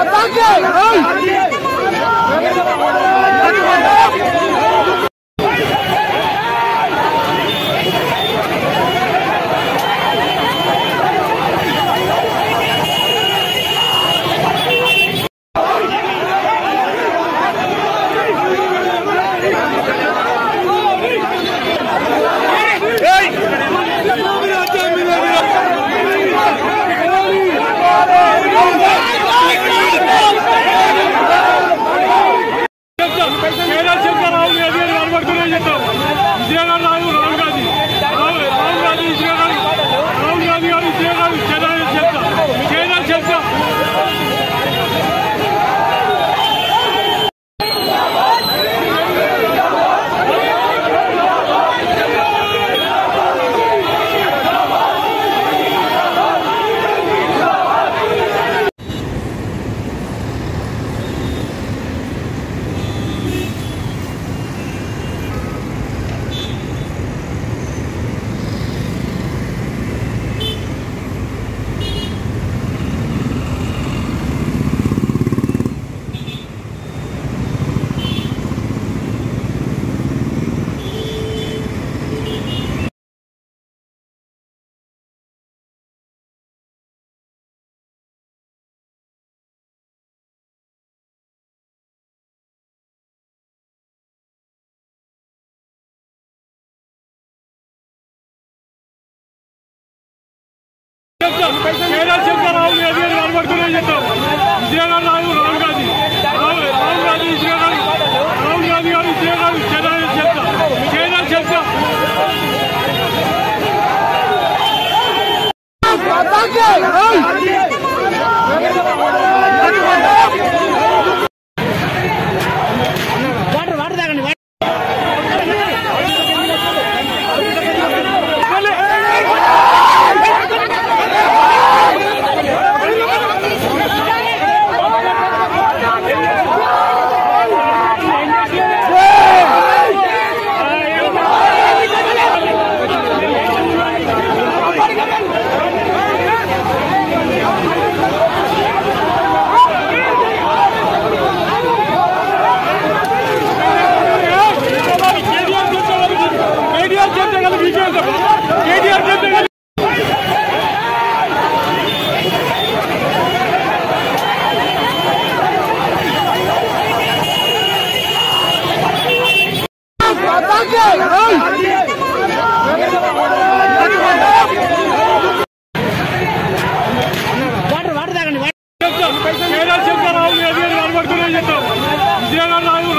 Ataque! ¡Ay! Gandhi అని కనబడుతూనే చెప్తాం విజయనగరం రాహుల్ రాహుల్ గాంధీ రాహుల్ రాహుల్ గాంధీ విజయనగరం రాహుల్ గాంధీ గారు విజయనగరం కేరళ చెప్తాం కేరళ చెప్తాం Ataque! పడుతున్నాయి చెప్తాం విజయనగరం